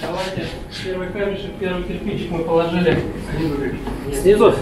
Давайте первый камешек, первый кирпичик мы положили. снизу. Снизу.